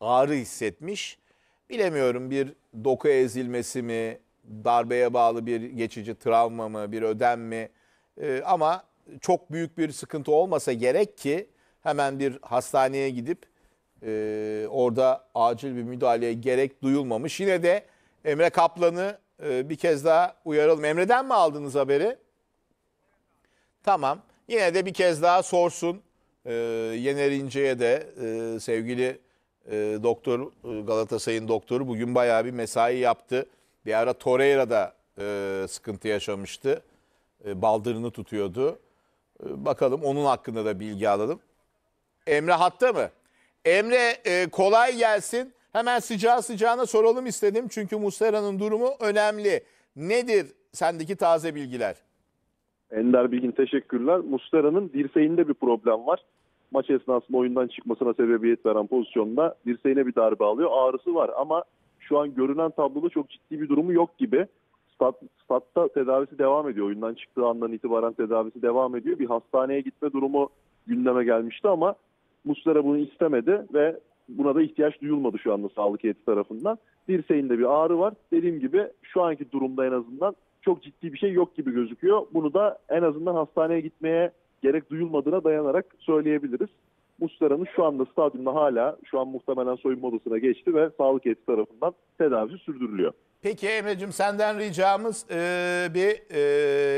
ağrı hissetmiş. Bilemiyorum bir doku ezilmesi mi, darbeye bağlı bir geçici travma mı, bir ödem mi? Ee, ama çok büyük bir sıkıntı olmasa gerek ki hemen bir hastaneye gidip e, orada acil bir müdahaleye gerek duyulmamış. Yine de Emre Kaplan'ı e, bir kez daha uyaralım. Emre'den mi aldınız haberi? Tamam. Yine de bir kez daha sorsun. E, Yener İnce'ye de e, sevgili e, doktor e, Galatasaray'ın doktoru bugün bayağı bir mesai yaptı. Bir ara Torreira'da e, sıkıntı yaşamıştı. E, baldırını tutuyordu. E, bakalım onun hakkında da bilgi alalım. Emre hatta mı? Emre e, kolay gelsin. Hemen sıcağı sıcağına soralım istedim. Çünkü Muslera'nın durumu önemli. Nedir sendeki taze bilgiler? Ender Bilgin teşekkürler. Muslera'nın dirseğinde bir problem var. Maç esnasında oyundan çıkmasına sebebiyet veren pozisyonda dirseğine bir darbe alıyor. Ağrısı var ama şu an görünen tabloda çok ciddi bir durumu yok gibi. Stat, statta tedavisi devam ediyor. Oyundan çıktığı andan itibaren tedavisi devam ediyor. Bir hastaneye gitme durumu gündeme gelmişti ama Muslera bunu istemedi ve buna da ihtiyaç duyulmadı şu anda sağlık heyeti tarafından. Dirseğinde bir ağrı var. Dediğim gibi şu anki durumda en azından çok ciddi bir şey yok gibi gözüküyor. Bunu da en azından hastaneye gitmeye gerek duyulmadığına dayanarak söyleyebiliriz. Muslera'nın şu anda stadyumda hala şu an muhtemelen soyunma odasına geçti ve sağlık heyeti tarafından tedavisi sürdürülüyor. Peki Emre'cim senden ricamız e, bir e,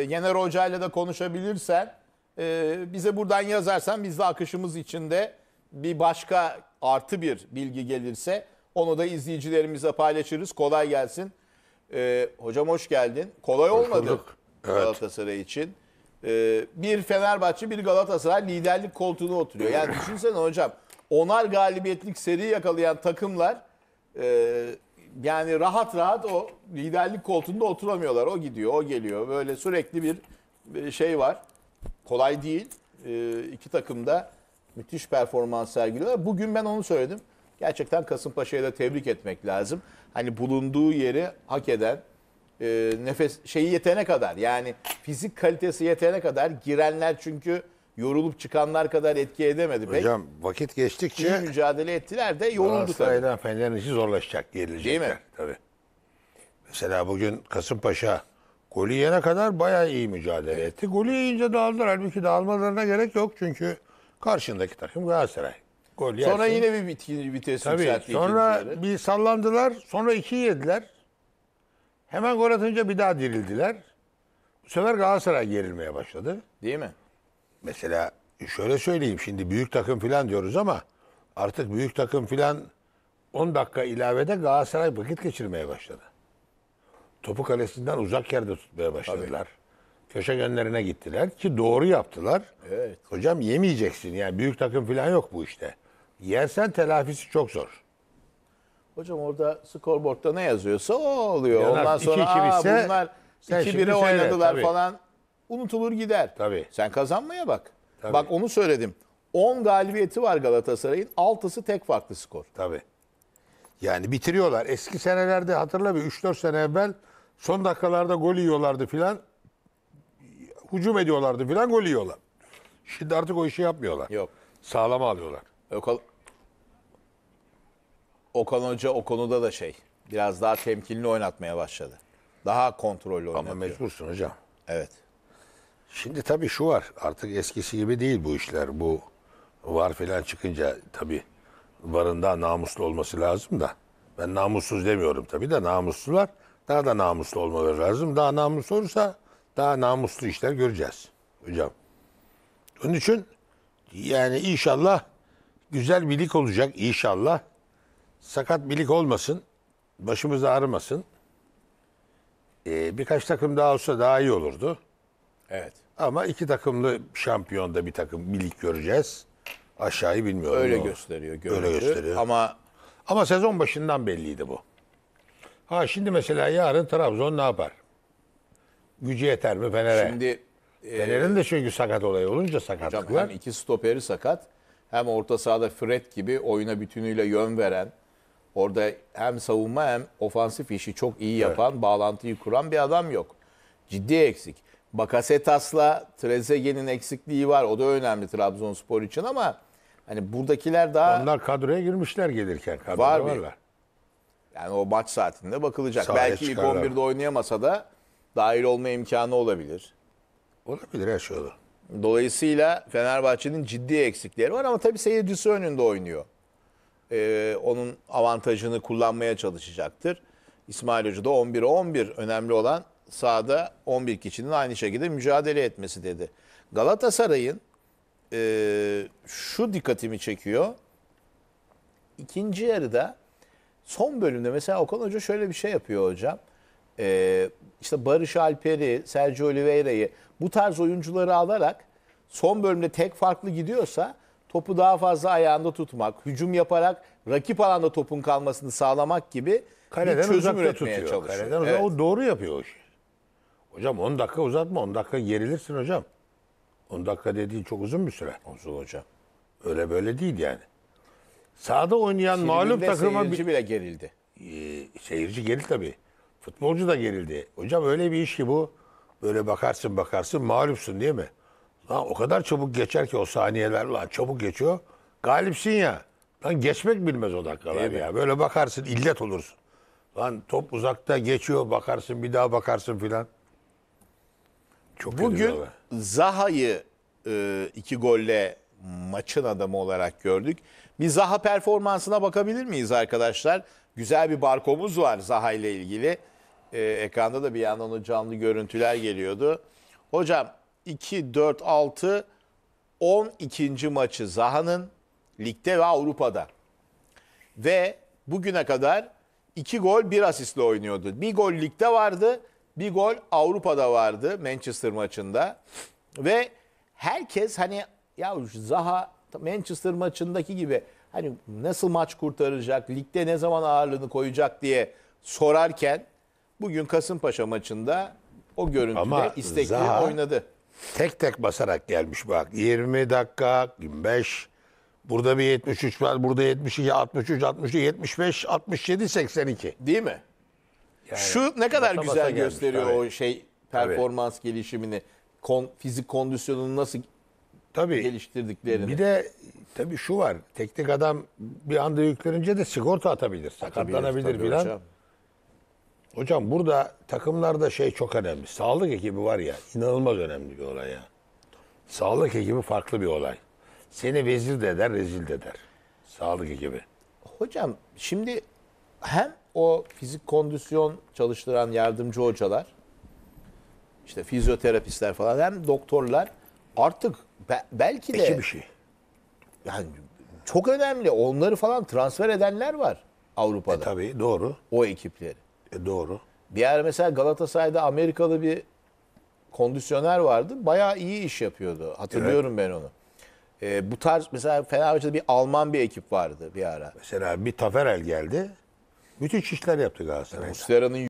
Yener Hoca'yla da konuşabilirsen e, bize buradan yazarsan biz de akışımız içinde bir başka artı bir bilgi gelirse onu da izleyicilerimize paylaşırız. Kolay gelsin. E, hocam hoş geldin. Kolay olmadı bulduk. Evet. Galatasaray için. E, bir Fenerbahçe bir Galatasaray liderlik koltuğuna oturuyor. Yani düşünsene hocam onar galibiyetlik seri yakalayan takımlar e, yani rahat rahat o liderlik koltuğunda oturamıyorlar. O gidiyor, o geliyor. Böyle sürekli bir bir şey var. Kolay değil. E, iki takım da müthiş performans sergiliyorlar. Bugün ben onu söyledim. Gerçekten Kasımpaşa'yı da tebrik etmek lazım. Hani bulunduğu yeri hak eden, e, nefes şeyi yetene kadar yani fizik kalitesi yetene kadar girenler çünkü yorulup çıkanlar kadar etki edemedi. Pek Hocam vakit iyi geçtikçe mücadele ettiler de yoruldu tabii. Galatasaray'dan Fener'in işi zorlaşacak, gerilecekler. Değil mi? Tabii. Mesela bugün Kasımpaşa golü yene kadar bayağı iyi mücadele etti. Golü yiyince dağıldılar. Halbuki dağılmalarına gerek yok çünkü karşındaki takım Galatasaray. Gol Sonra yersin. yine bir bitki, vites Tabii. yükseltti Sonra bir sallandılar. Sonra iki yediler. Hemen gol atınca bir daha dirildiler. Bu sefer Galatasaray gerilmeye başladı. Değil mi? Mesela şöyle söyleyeyim şimdi büyük takım filan diyoruz ama artık büyük takım filan 10 dakika ilavede Galatasaray vakit geçirmeye başladı. Topu kalesinden uzak yerde tutmaya başladılar. Köşegenlerine gittiler ki doğru yaptılar. Evet. Hocam yemeyeceksin yani büyük takım filan yok bu işte. Yersen telafisi çok zor. Hocam orada skorboardta ne yazıyorsa o oluyor. Yanar. Ondan sonra 2-2 "Aa, bitse bunlar sen 2-1'e şimdi seyret, oynadılar tabii. falan. Unutulur gider. Tabii. Sen kazanmaya bak. Tabii. Bak onu söyledim. 10 galibiyeti var Galatasaray'ın. 6'sı tek farklı skor. Tabii. Yani bitiriyorlar. Eski senelerde hatırla bir 3-4 sene evvel son dakikalarda gol yiyorlardı filan. Hücum ediyorlardı filan gol yiyorlar. Şimdi artık o işi yapmıyorlar. Yok. Sağlama alıyorlar. Okan, Okan Hoca o konuda da şey biraz daha temkinli oynatmaya başladı. Daha kontrollü Ama oynatıyor. mecbursun hocam. Evet. Şimdi tabii şu var. Artık eskisi gibi değil bu işler. Bu var filan çıkınca tabii varın daha namuslu olması lazım da. Ben namussuz demiyorum tabii de namuslular daha da namuslu olmaları lazım. Daha namuslu olursa daha namuslu işler göreceğiz hocam. Onun için yani inşallah güzel bir lig olacak inşallah. Sakat bir lig olmasın. Başımız ağrımasın. Ee, birkaç takım daha olsa daha iyi olurdu. Evet. Ama iki takımlı şampiyonda bir takım bir lig göreceğiz. Aşağıyı bilmiyorum. Öyle olur. gösteriyor görüntü. Öyle gösteriyor. Ama Ama sezon başından belliydi bu. Ha şimdi mesela yarın Trabzon ne yapar? Gücü yeter mi Fener'e? şimdi e, Fener'in de çünkü sakat olayı olunca Hocam sakatlıklar. hem iki stoperi sakat hem orta sahada Fred gibi oyuna bütünüyle yön veren orada hem savunma hem ofansif işi çok iyi yapan, bağlantıyı kuran bir adam yok. Ciddi eksik. Bakasetas'la Trezeguet'in eksikliği var. O da önemli Trabzonspor için ama Hani buradakiler daha Onlar kadroya girmişler gelirken. Kadroda Var bir- varlar. yani o maç saatinde bakılacak. Sahaya Belki ilk çıkarlar. 11'de oynayamasa da dahil olma imkanı olabilir. Olabilir her şey olur. Dolayısıyla Fenerbahçe'nin ciddi eksikleri var ama tabii seyircisi önünde oynuyor. Ee, onun avantajını kullanmaya çalışacaktır. İsmail Hoca da 11'e 11 önemli olan sahada 11 kişinin aynı şekilde mücadele etmesi dedi. Galatasaray'ın e, şu dikkatimi çekiyor. İkinci yarıda son bölümde mesela Okan Hoca şöyle bir şey yapıyor hocam. Ee, işte Barış Alper'i, Sergio Oliveira'yı bu tarz oyuncuları alarak son bölümde tek farklı gidiyorsa topu daha fazla ayağında tutmak, hücum yaparak rakip alanda topun kalmasını sağlamak gibi bir Kaleden çözüm uzakta üretmeye tutuyor. çalışıyor. Kaleden uzak- Evet. O doğru yapıyor o işi. Hocam 10 dakika uzatma. 10 dakika gerilirsin hocam. 10 dakika dediğin çok uzun bir süre. Uzun hocam. Öyle böyle değil yani. Sahada oynayan mağlup Tribünde takıma seyirci bir bile gerildi. Ee, seyirci geril tabii. Futbolcu da gerildi. Hocam öyle bir iş ki bu. Böyle bakarsın bakarsın mağlupsun değil mi? Lan o kadar çabuk geçer ki o saniyeler lan çabuk geçiyor. Galipsin ya. Lan geçmek bilmez o dakikalar ya. Böyle bakarsın illet olursun. Lan top uzakta geçiyor bakarsın bir daha bakarsın filan. Çok kötü Bugün olay. Zaha'yı e, iki golle maçın adamı olarak gördük. Bir Zaha performansına bakabilir miyiz arkadaşlar? Güzel bir barkomuz var Zaha ile ilgili. E, ekranda da bir yandan o canlı görüntüler geliyordu. Hocam 2, 4, 6, 12. maçı Zaha'nın ligde ve Avrupa'da. Ve bugüne kadar iki gol bir asistle oynuyordu. Bir gol ligde vardı, bir gol Avrupa'da vardı Manchester maçında. Ve herkes hani ya Zaha Manchester maçındaki gibi hani nasıl maç kurtaracak, ligde ne zaman ağırlığını koyacak diye sorarken bugün Kasımpaşa maçında o görüntüde Ama istekli Zaha- oynadı. Tek tek basarak gelmiş bak. 20 dakika, 25. Burada bir 73 var. Burada 72, 63, 62, 75, 67, 82. Değil mi? Şu ne kadar basa basa güzel gelmiş, gösteriyor tabii. o şey performans gelişimini, kon, fizik kondisyonunu nasıl Tabii. geliştirdiklerini. Bir de tabii şu var. Teknik adam bir anda yüklenince de sigorta atabilir. Sakatlanabilir Tabii filan. Hocam. Burada takımlarda şey çok önemli. Sağlık ekibi var ya inanılmaz önemli bir olay ya. Sağlık ekibi farklı bir olay. Seni vezir de eder, rezil de eder. Sağlık ekibi. Hocam şimdi hem o fizik kondisyon çalıştıran yardımcı hocalar, işte fizyoterapistler falan hem doktorlar artık be- belki de İki bir şey. yani çok önemli. Onları falan transfer edenler var Avrupa'da. Tabii doğru. O ekipleri. E, doğru. Bir ara mesela Galatasaray'da Amerikalı bir kondisyoner vardı. Bayağı iyi iş yapıyordu. Hatırlıyorum ben onu. Ee, bu tarz mesela Fenerbahçe'de bir Alman bir ekip vardı bir ara. Mesela bir Taferel geldi. Müthiş işler yaptı Galatasaray'da. Muslera'nın